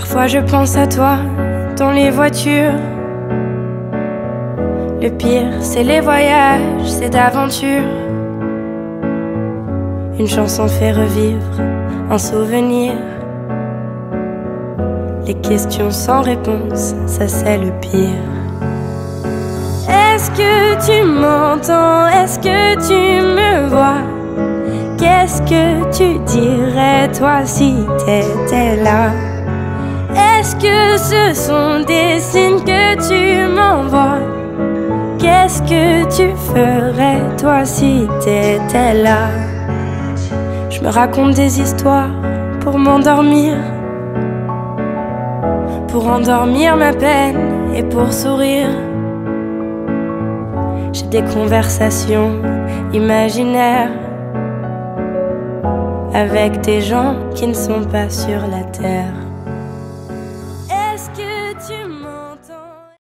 Parfois je pense à toi dans les voitures. Le pire, c'est les voyages, c'est d'aventure. Une chanson fait revivre un souvenir. Les questions sans réponse, ça c'est le pire. Est-ce que tu m'entends? Est-ce que tu me vois? Qu'est-ce que tu dirais toi si t'étais là? Est-ce que ce sont des signes que tu m'envoies? Qu'est-ce que tu ferais toi si t'étais là? Je me raconte des histoires pour m'endormir. Pour endormir ma peine et pour sourire. J'ai des conversations imaginaires avec des gens qui ne sont pas sur la terre.